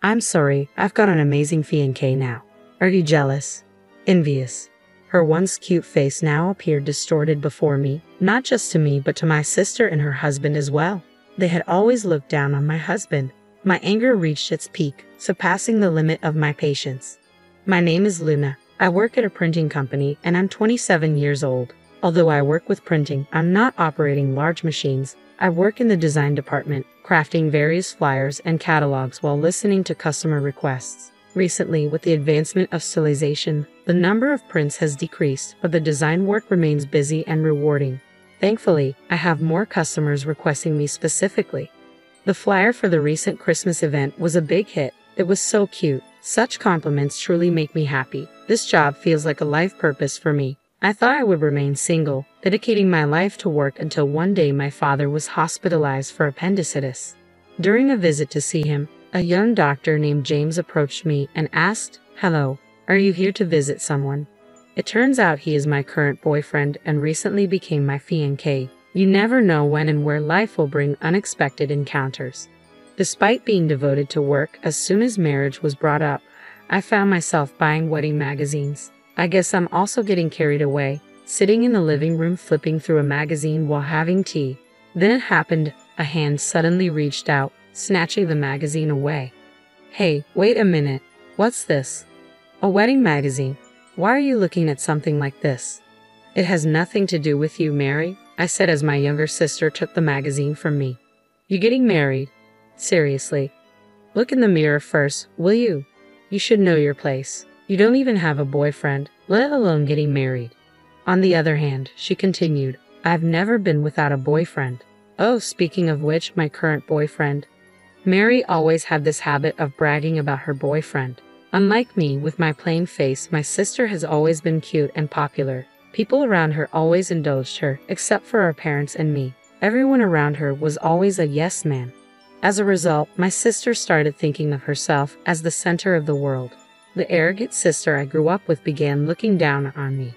I'm sorry, I've got an amazing fiancé now. Are you jealous? Envious? Her once cute face now appeared distorted before me, not just to me but to my sister and her husband as well. They had always looked down on my husband. My anger reached its peak, surpassing the limit of my patience. My name is Luna. I work at a printing company and I'm 27 years old. Although I work with printing, I'm not operating large machines. I work in the design department, crafting various flyers and catalogs while listening to customer requests. Recently, with the advancement of stylization, the number of prints has decreased, but the design work remains busy and rewarding. Thankfully, I have more customers requesting me specifically. The flyer for the recent Christmas event was a big hit. It was so cute. Such compliments truly make me happy. This job feels like a life purpose for me. I thought I would remain single, dedicating my life to work until one day my father was hospitalized for appendicitis. During a visit to see him, a young doctor named James approached me and asked, Hello, are you here to visit someone? It turns out he is my current boyfriend and recently became my fiancé. You never know when and where life will bring unexpected encounters. Despite being devoted to work, as soon as marriage was brought up, I found myself buying wedding magazines. I guess I'm also getting carried away, sitting in the living room flipping through a magazine while having tea. Then it happened, a hand suddenly reached out, snatching the magazine away. Hey, wait a minute. What's this? A wedding magazine. Why are you looking at something like this? It has nothing to do with you, Mary, I said as my younger sister took the magazine from me. You getting married? Seriously. Look in the mirror first, will you? You should know your place. You don't even have a boyfriend, let alone getting married. On the other hand, she continued, I've never been without a boyfriend. Oh, speaking of which, my current boyfriend. Mary always had this habit of bragging about her boyfriend. Unlike me, with my plain face, my sister has always been cute and popular. People around her always indulged her, except for our parents and me. Everyone around her was always a yes man. As a result, my sister started thinking of herself as the center of the world. The arrogant sister I grew up with began looking down on me.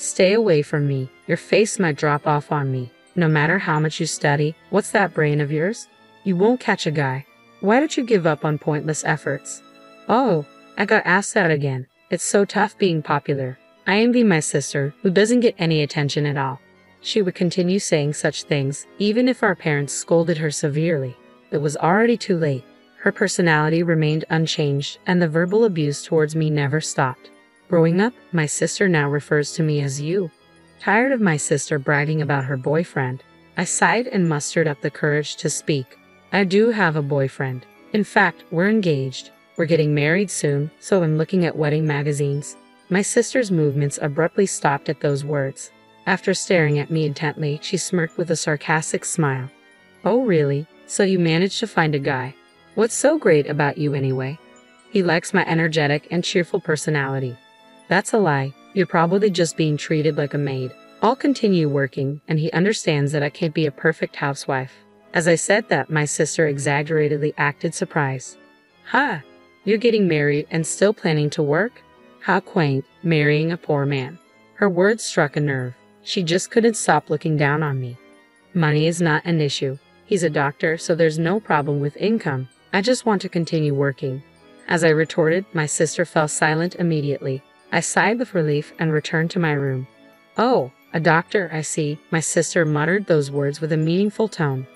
Stay away from me. Your face might drop off on me. No matter how much you study, what's that brain of yours? You won't catch a guy. Why don't you give up on pointless efforts? Oh, I got asked that again. It's so tough being popular. I envy my sister, who doesn't get any attention at all. She would continue saying such things, even if our parents scolded her severely. It was already too late. Her personality remained unchanged, and the verbal abuse towards me never stopped. Growing up, my sister now refers to me as you. Tired of my sister bragging about her boyfriend, I sighed and mustered up the courage to speak. I do have a boyfriend. In fact, we're engaged. We're getting married soon, so I'm looking at wedding magazines. My sister's movements abruptly stopped at those words. After staring at me intently, she smirked with a sarcastic smile. Oh, really? So you managed to find a guy? What's so great about you anyway? He likes my energetic and cheerful personality. That's a lie. You're probably just being treated like a maid. I'll continue working, and he understands that I can't be a perfect housewife. As I said that, my sister exaggeratedly acted surprised. Ha! You're getting married and still planning to work? How quaint, marrying a poor man. Her words struck a nerve. She just couldn't stop looking down on me. Money is not an issue. He's a doctor, so there's no problem with income. I just want to continue working. As I retorted, my sister fell silent immediately. I sighed with relief and returned to my room. Oh, a doctor, I see, my sister muttered those words with a meaningful tone.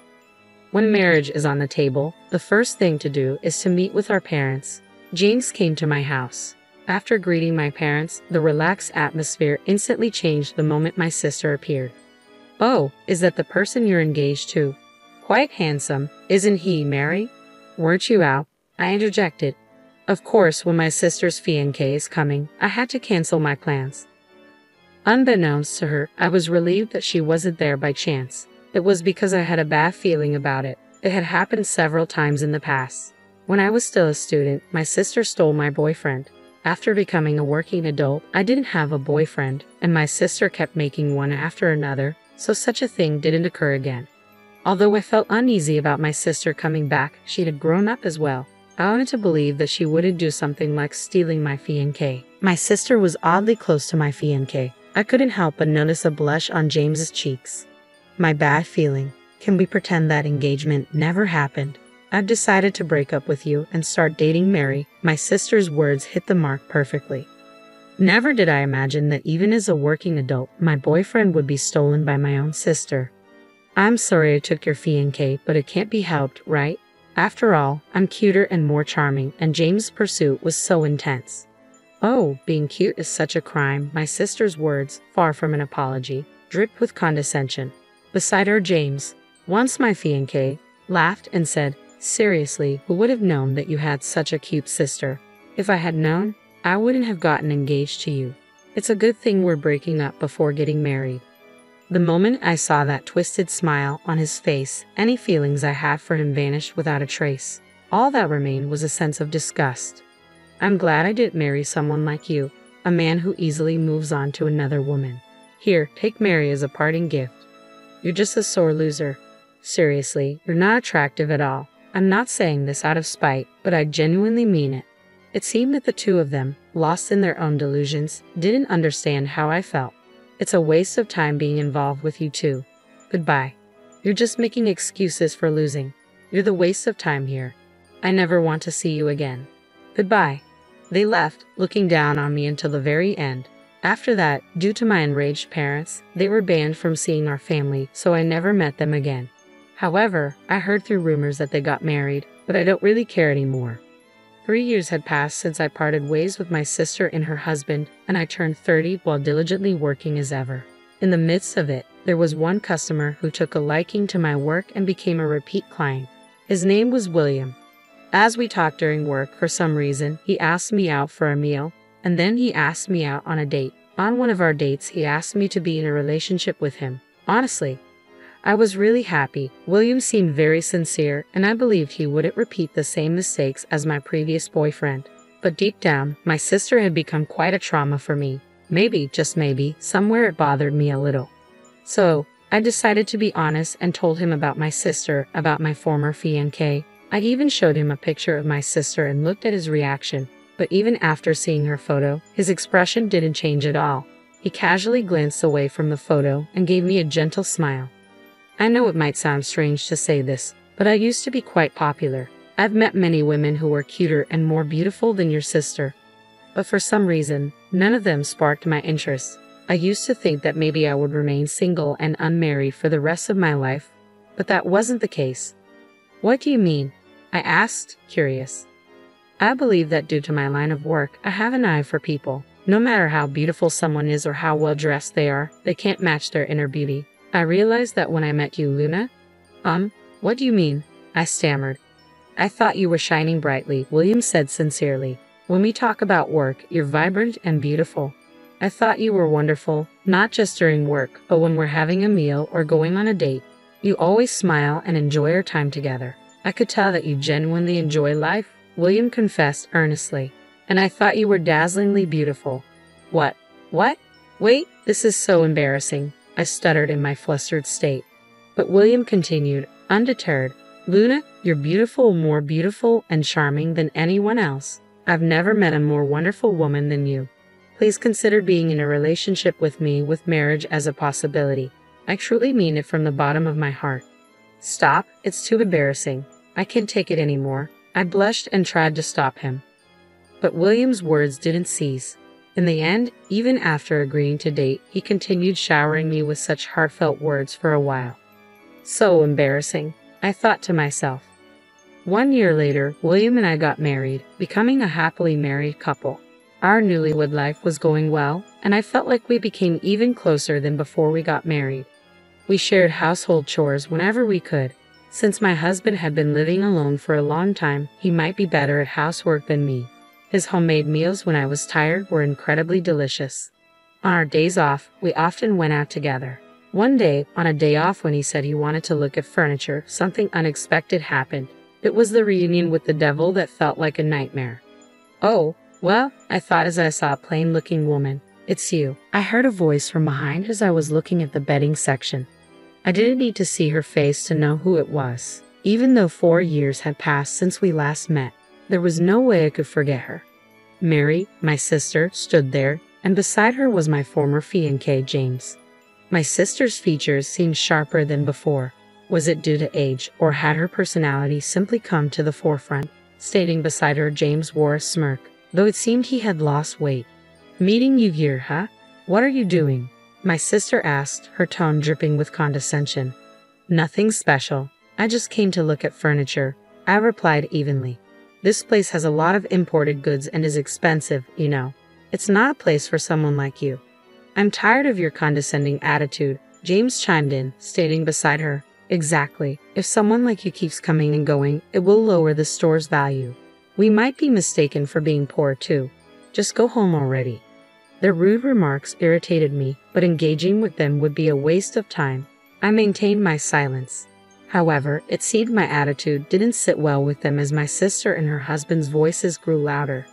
When marriage is on the table, the first thing to do is to meet with our parents. James came to my house. After greeting my parents, the relaxed atmosphere instantly changed the moment my sister appeared. Oh, is that the person you're engaged to? Quite handsome, isn't he, Mary? Weren't you out? I interjected. Of course, when my sister's fiancé is coming, I had to cancel my plans. Unbeknownst to her, I was relieved that she wasn't there by chance. It was because I had a bad feeling about it. It had happened several times in the past. When I was still a student, my sister stole my boyfriend. After becoming a working adult, I didn't have a boyfriend, and my sister kept making one after another, so such a thing didn't occur again. Although I felt uneasy about my sister coming back, she had grown up as well. I wanted to believe that she wouldn't do something like stealing my fiancé. My sister was oddly close to my fiancé. I couldn't help but notice a blush on James's cheeks. My bad feeling. Can we pretend that engagement never happened? I've decided to break up with you and start dating Mary. My sister's words hit the mark perfectly. Never did I imagine that even as a working adult, my boyfriend would be stolen by my own sister. I'm sorry I took your fiancé, but it can't be helped, right? After all, I'm cuter and more charming, and James' pursuit was so intense. Oh, being cute is such a crime, my sister's words, far from an apology, dripped with condescension. Beside her, James, once my fiancé, laughed and said, Seriously, who would have known that you had such a cute sister? If I had known, I wouldn't have gotten engaged to you. It's a good thing we're breaking up before getting married. The moment I saw that twisted smile on his face, any feelings I had for him vanished without a trace. All that remained was a sense of disgust. I'm glad I didn't marry someone like you, a man who easily moves on to another woman. Here, take Mary as a parting gift. You're just a sore loser. Seriously, you're not attractive at all. I'm not saying this out of spite, but I genuinely mean it. It seemed that the two of them, lost in their own delusions, didn't understand how I felt. It's a waste of time being involved with you two. Goodbye. You're just making excuses for losing. You're the waste of time here. I never want to see you again. Goodbye. They left, looking down on me until the very end. After that, due to my enraged parents, they were banned from seeing our family, so I never met them again. However, I heard through rumors that they got married, but I don't really care anymore. Three years had passed since I parted ways with my sister and her husband, and I turned 30 while diligently working as ever. In the midst of it, there was one customer who took a liking to my work and became a repeat client. His name was William. As we talked during work, for some reason, he asked me out for a meal, and then he asked me out on a date. On one of our dates, he asked me to be in a relationship with him. Honestly, I was really happy. William seemed very sincere, and I believed he wouldn't repeat the same mistakes as my previous boyfriend. But deep down, my sister had become quite a trauma for me. Maybe, just maybe, somewhere it bothered me a little. So, I decided to be honest and told him about my sister, about my former fiancé. I even showed him a picture of my sister and looked at his reaction. But even after seeing her photo, his expression didn't change at all. He casually glanced away from the photo and gave me a gentle smile. I know it might sound strange to say this, but I used to be quite popular. I've met many women who were cuter and more beautiful than your sister. But for some reason, none of them sparked my interest. I used to think that maybe I would remain single and unmarried for the rest of my life, but that wasn't the case. What do you mean? I asked, curious. I believe that due to my line of work, I have an eye for people. No matter how beautiful someone is or how well dressed they are, they can't match their inner beauty. I realized that when I met you, Luna. Um, what do you mean? I stammered. I thought you were shining brightly, William said sincerely. When we talk about work, you're vibrant and beautiful. I thought you were wonderful, not just during work, but when we're having a meal or going on a date. You always smile and enjoy our time together. I could tell that you genuinely enjoy life, William confessed earnestly. And I thought you were dazzlingly beautiful. What? What? Wait, this is so embarrassing. I stuttered in my flustered state. But William continued, undeterred, Luna, you're beautiful, more beautiful and charming than anyone else. I've never met a more wonderful woman than you. Please consider being in a relationship with me with marriage as a possibility. I truly mean it from the bottom of my heart. Stop, it's too embarrassing. I can't take it anymore. I blushed and tried to stop him. But William's words didn't cease. In the end, even after agreeing to date, he continued showering me with such heartfelt words for a while. So embarrassing, I thought to myself. One year later, William and I got married, becoming a happily married couple. Our newlywed life was going well, and I felt like we became even closer than before we got married. We shared household chores whenever we could. Since my husband had been living alone for a long time, he might be better at housework than me. His homemade meals when I was tired were incredibly delicious. On our days off, we often went out together. One day, on a day off when he said he wanted to look at furniture, something unexpected happened. It was the reunion with the devil that felt like a nightmare. Oh, well, I thought as I saw a plain looking woman. It's you. I heard a voice from behind as I was looking at the bedding section. I didn't need to see her face to know who it was, even though four years had passed since we last met. There was no way I could forget her. Mary, my sister, stood there, and beside her was my former fiancé, James. My sister's features seemed sharper than before. Was it due to age, or had her personality simply come to the forefront? Standing beside her, James wore a smirk, though it seemed he had lost weight. Meeting you here, huh? What are you doing? My sister asked, her tone dripping with condescension. Nothing special. I just came to look at furniture, I replied evenly. This place has a lot of imported goods and is expensive, you know. It's not a place for someone like you. I'm tired of your condescending attitude, James chimed in, stating beside her. Exactly. If someone like you keeps coming and going, it will lower the store's value. We might be mistaken for being poor too. Just go home already. Their rude remarks irritated me, but engaging with them would be a waste of time. I maintained my silence. However, it seemed my attitude didn't sit well with them as my sister and her husband's voices grew louder.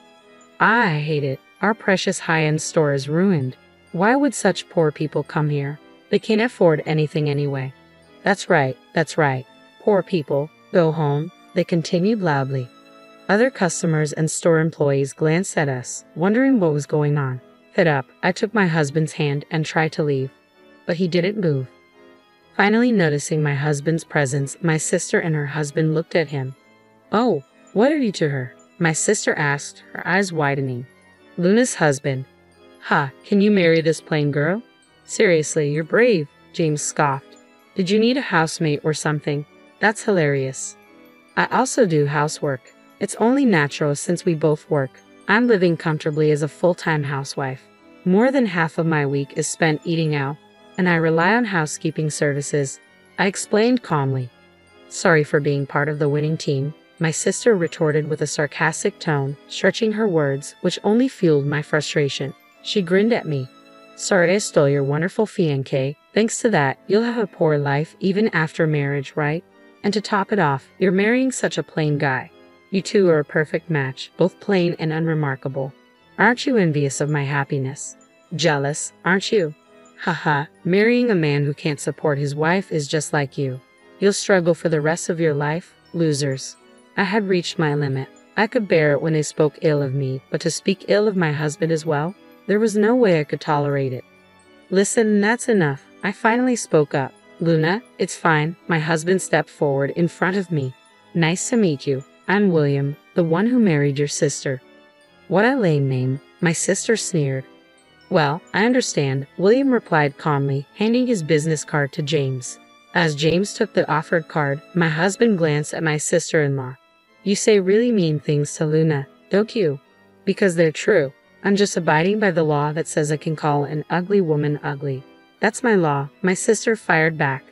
I hate it. Our precious high-end store is ruined. Why would such poor people come here? They can't afford anything anyway. That's right, that's right. Poor people. Go home, they continued loudly. Other customers and store employees glanced at us, wondering what was going on. Fed up, I took my husband's hand and tried to leave, but he didn't move. Finally, noticing my husband's presence, my sister and her husband looked at him. Oh, what are you to her? My sister asked, her eyes widening. Luna's husband. Ha, can you marry this plain girl? Seriously, you're brave, James scoffed. Did you need a housemate or something? That's hilarious. I also do housework. It's only natural since we both work. I'm living comfortably as a full-time housewife. More than half of my week is spent eating out, and I rely on housekeeping services. I explained calmly. Sorry for being part of the winning team, my sister retorted with a sarcastic tone, stretching her words, which only fueled my frustration. She grinned at me. Sorry I stole your wonderful fiancé. Thanks to that, you'll have a poor life even after marriage, right? And to top it off, you're marrying such a plain guy. You two are a perfect match, both plain and unremarkable. Aren't you envious of my happiness? Jealous, aren't you? Haha, marrying a man who can't support his wife is just like you. You'll struggle for the rest of your life, losers. I had reached my limit. I could bear it when they spoke ill of me, but to speak ill of my husband as well, there was no way I could tolerate it. Listen, that's enough. I finally spoke up. Luna, it's fine. My husband stepped forward in front of me. Nice to meet you. I'm William, the one who married your sister. What a lame name, my sister sneered. Well, I understand, William replied calmly, handing his business card to James. As James took the offered card, my husband glanced at my sister-in-law. You say really mean things to Luna, don't you? Because they're true. I'm just abiding by the law that says I can call an ugly woman ugly. That's my law, my sister fired back.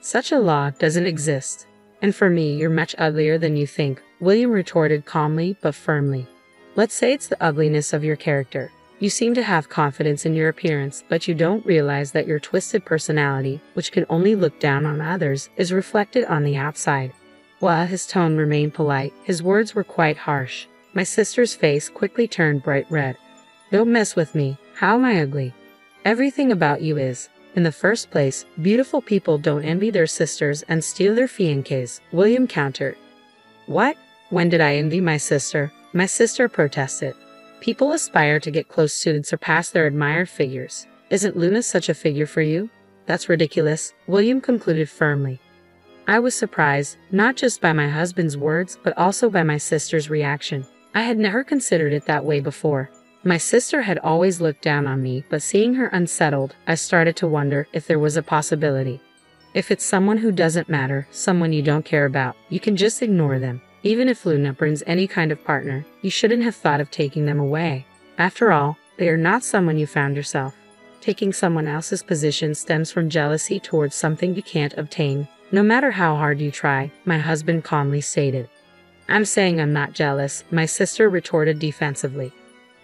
Such a law doesn't exist. And for me, you're much uglier than you think, William retorted calmly but firmly. Let's say it's the ugliness of your character. You seem to have confidence in your appearance, but you don't realize that your twisted personality, which can only look down on others, is reflected on the outside. While his tone remained polite, his words were quite harsh. My sister's face quickly turned bright red. Don't mess with me. How am I ugly? Everything about you is. In the first place, beautiful people don't envy their sisters and steal their fiancés, William countered. What? When did I envy my sister? My sister protested. People aspire to get close to and surpass their admired figures. Isn't Luna such a figure for you? That's ridiculous, William concluded firmly. I was surprised, not just by my husband's words, but also by my sister's reaction. I had never considered it that way before. My sister had always looked down on me, but seeing her unsettled, I started to wonder if there was a possibility. If it's someone who doesn't matter, someone you don't care about, you can just ignore them. Even if Luna brings any kind of partner, you shouldn't have thought of taking them away. After all, they are not someone you found yourself. Taking someone else's position stems from jealousy towards something you can't obtain, no matter how hard you try, my husband calmly stated. I'm saying I'm not jealous, my sister retorted defensively.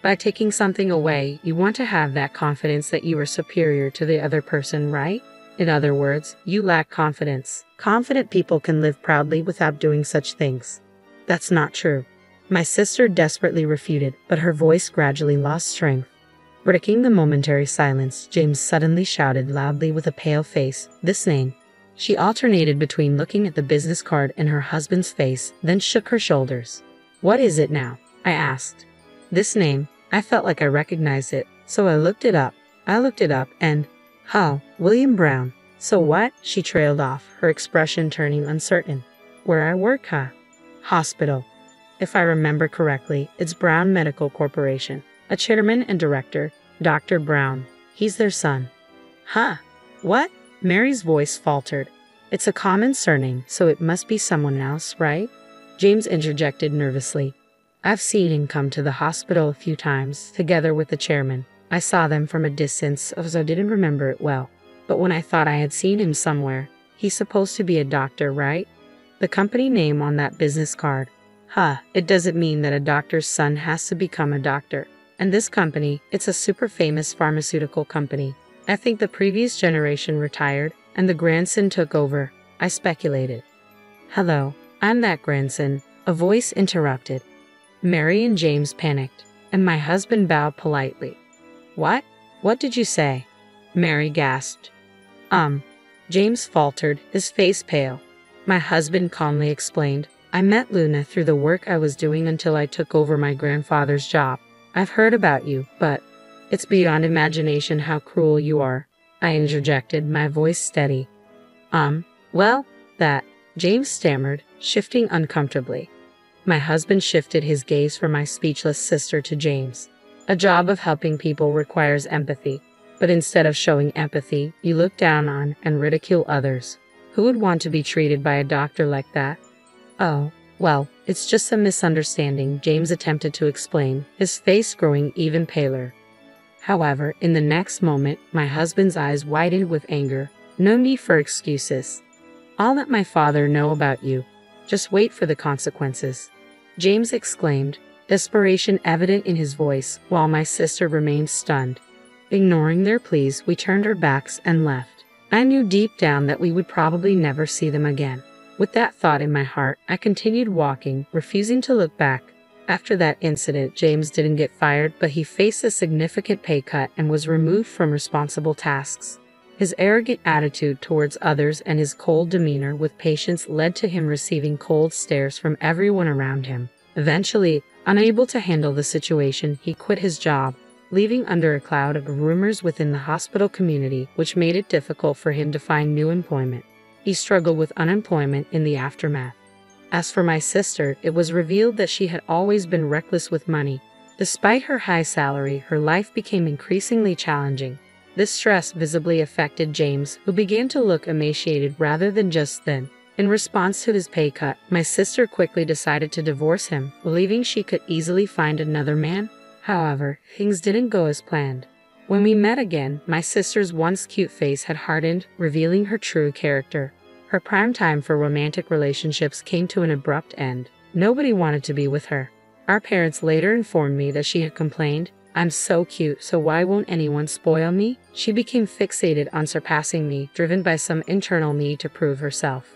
By taking something away, you want to have that confidence that you are superior to the other person, right? In other words, you lack confidence. Confident people can live proudly without doing such things. That's not true. My sister desperately refuted, but her voice gradually lost strength. Breaking the momentary silence, James suddenly shouted loudly with a pale face, This name. She alternated between looking at the business card and her husband's face, then shook her shoulders. What is it now? I asked. This name, I felt like I recognized it, so I looked it up. I looked it up and, how, William Brown. So what? She trailed off, her expression turning uncertain. Where I work, huh? Hospital. If I remember correctly, it's Brown Medical Corporation. A chairman and director, Dr. Brown. He's their son. Huh? What? Mary's voice faltered. It's a common surname, so it must be someone else, right? James interjected nervously. I've seen him come to the hospital a few times, together with the chairman. I saw them from a distance, as I didn't remember it well. But when I thought I had seen him somewhere, he's supposed to be a doctor, right? The company name on that business card. Huh, it doesn't mean that a doctor's son has to become a doctor. And this company, it's a super famous pharmaceutical company. I think the previous generation retired and the grandson took over. I speculated. Hello, I'm that grandson, a voice interrupted. Mary and James panicked, and my husband bowed politely. What? What did you say? Mary gasped. Um, James faltered, his face pale. My husband calmly explained, I met Luna through the work I was doing until I took over my grandfather's job. I've heard about you, but it's beyond imagination how cruel you are. I interjected, my voice steady. Um, well, that, James stammered, shifting uncomfortably. My husband shifted his gaze from my speechless sister to James. A job of helping people requires empathy, but instead of showing empathy, you look down on and ridicule others. Who would want to be treated by a doctor like that? Oh, well, it's just a misunderstanding, James attempted to explain, his face growing even paler. However, in the next moment, my husband's eyes widened with anger. No need for excuses. I'll let my father know about you. Just wait for the consequences. James exclaimed, desperation evident in his voice, while my sister remained stunned. Ignoring their pleas, we turned our backs and left. I knew deep down that we would probably never see them again. With that thought in my heart, I continued walking, refusing to look back. After that incident, James didn't get fired, but he faced a significant pay cut and was removed from responsible tasks. His arrogant attitude towards others and his cold demeanor with patients led to him receiving cold stares from everyone around him. Eventually, unable to handle the situation, he quit his job, leaving under a cloud of rumors within the hospital community, which made it difficult for him to find new employment. He struggled with unemployment in the aftermath. As for my sister, it was revealed that she had always been reckless with money. Despite her high salary, her life became increasingly challenging. This stress visibly affected James, who began to look emaciated rather than just thin. In response to his pay cut, my sister quickly decided to divorce him, believing she could easily find another man. However, things didn't go as planned. When we met again, my sister's once cute face had hardened, revealing her true character. Her prime time for romantic relationships came to an abrupt end. Nobody wanted to be with her. Our parents later informed me that she had complained, I'm so cute, so why won't anyone spoil me? She became fixated on surpassing me, driven by some internal need to prove herself.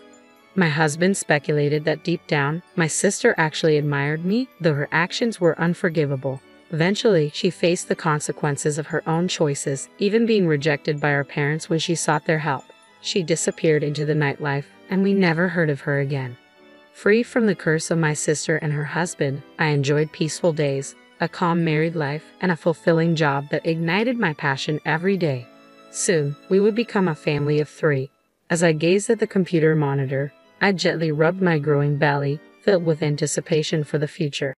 My husband speculated that deep down, my sister actually admired me, though her actions were unforgivable. Eventually, she faced the consequences of her own choices, even being rejected by her parents when she sought their help. She disappeared into the nightlife, and we never heard of her again. Free from the curse of my sister and her husband, I enjoyed peaceful days, a calm married life, and a fulfilling job that ignited my passion every day. Soon, we would become a family of three. As I gazed at the computer monitor, I gently rubbed my growing belly, filled with anticipation for the future.